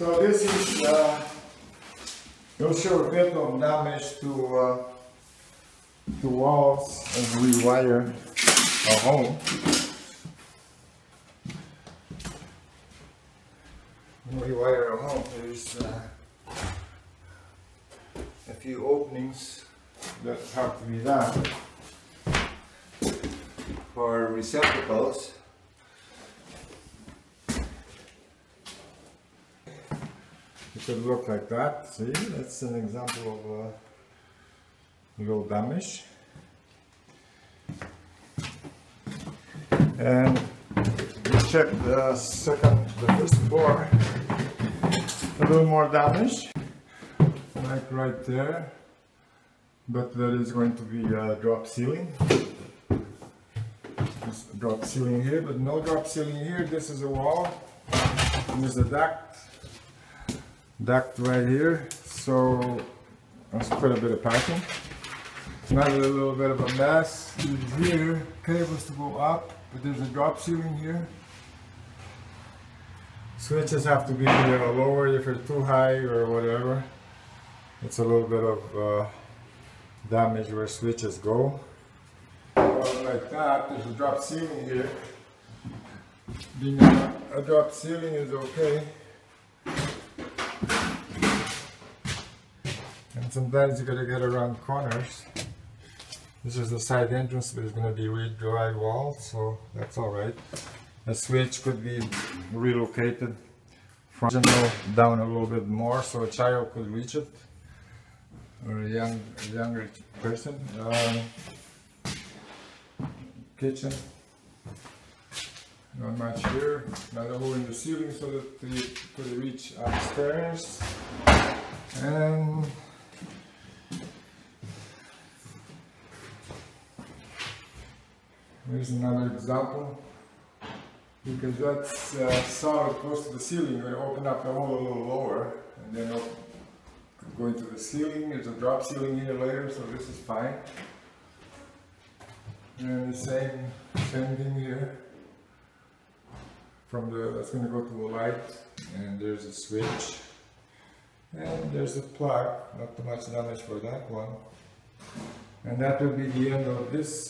So this is, uh, will show a bit of damage to, uh, to walls as we wire our home. When we wire our home, there's uh, a few openings that have to be done for receptacles. It could look like that. See, that's an example of uh, low damage. And we check the second, the first bore. A little more damage, like right there. But there is going to be a drop ceiling. Drop ceiling here, but no drop ceiling here. This is a wall. And there's a duct duct right here. So that's quite a bit of packing. Another little bit of a mess. Here cables to go up but there's a drop ceiling here. Switches have to be uh, lower if it's too high or whatever. It's a little bit of uh, damage where switches go. Like that there's a drop ceiling here. Being a drop ceiling is okay And sometimes you gotta get around corners. This is the side entrance, but it's gonna be with dry wall, so that's alright. The switch could be relocated from down a little bit more, so a child could reach it, or a young, younger person. Um, kitchen. Not much here. Another hole in the ceiling so that they could reach upstairs. And Here's another example. Because that's uh, solid close to the ceiling, you're open up the hole a little lower and then open, go into the ceiling. There's a drop ceiling here later, so this is fine. And the same, same thing here. From the, that's going to go to the light and there's a switch. And there's a plug, not too much damage for that one. And that will be the end of this